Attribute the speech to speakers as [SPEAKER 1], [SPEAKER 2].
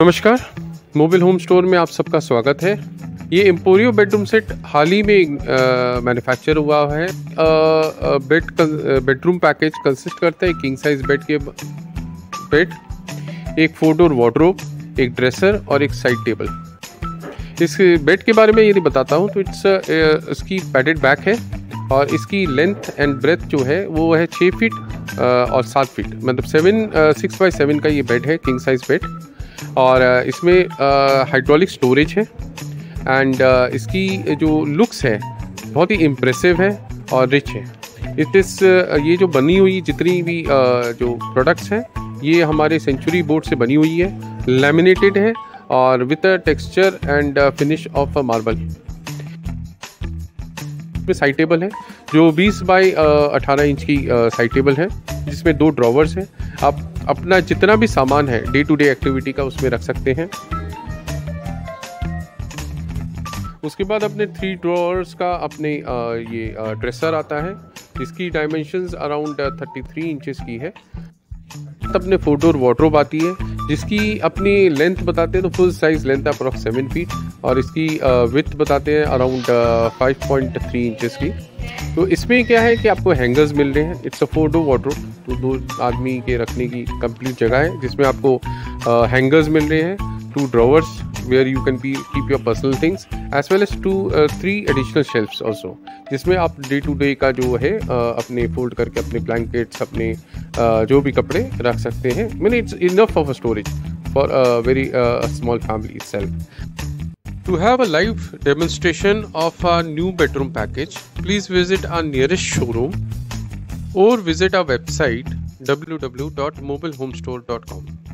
[SPEAKER 1] नमस्कार, mobile home store में आप सबका स्वागत है। ये एम्पोरियो बेडरूम सेट हाल ही में मैन्युफैक्चर हुआ है। बेड बेडरूम पैकेज कंसिस्ट करता है किंग साइज़ बेड के बेड एक फोर डोर वार्ड्रोब एक ड्रेसर और एक साइड टेबल इस बेड के बारे में यदि बताता हूँ तो इट्स इसकी पैडेड बैक है और इसकी लेंथ एंड ब्रेथ जो है, वो है छः फीट और सात फीट मतलब सेवन सिक्स बाई सेवन का ये बेड है किंग साइज़ बेड और इसमें हाइड्रोलिक स्टोरेज है एंड इसकी जो लुक्स है बहुत ही इम्प्रेसिव है और रिच है। इस इस ये जो बनी हुई जितनी भी जो प्रोडक्ट्स हैं, ये हमारे सेंचुरी बोर्ड से बनी हुई है लेमिनेटेड है और with texture and finish of marble side table है, जो 20 बाई 18 इंच की साइड टेबल है, जिसमें दो ड्रॉवर्स हैं। आप अपना जितना भी सामान है डे टू डे एक्टिविटी का उसमें रख सकते हैं। उसके बाद अपने थ्री ड्रॉर्स का अपने ये ड्रेसर आता है इसकी डायमेंशंस अराउंड थर्टी थ्री की है। अपने फोटोर वार्ड्रोब आती है। जिसकी अपनी लेंथ बताते हैं तो full size length approx seven feet और इसकी विथ बताते हैं around five point three inches की। तो इसमें क्या है कि आपको हैंगर्स मिल रहे हैं। It's a four door water तो दो आदमी के रखने की कंप्लीट जगह है, जिसमें आपको हैंगर्स मिल रहे हैं। Two drawers where you can be keep your personal things as well as two three additional shelves also जिसमें आप डे टू डे का जो है uh, अपने फोल्ड करके अपने ब्लैंकेट्स अपने uh, जो भी कपड़े रख सकते हैं mean it's enough of storage for a very small family self To have a live demonstration of our new bedroom package, please visit our nearest showroom or visit our website www.mobilehomestore.com.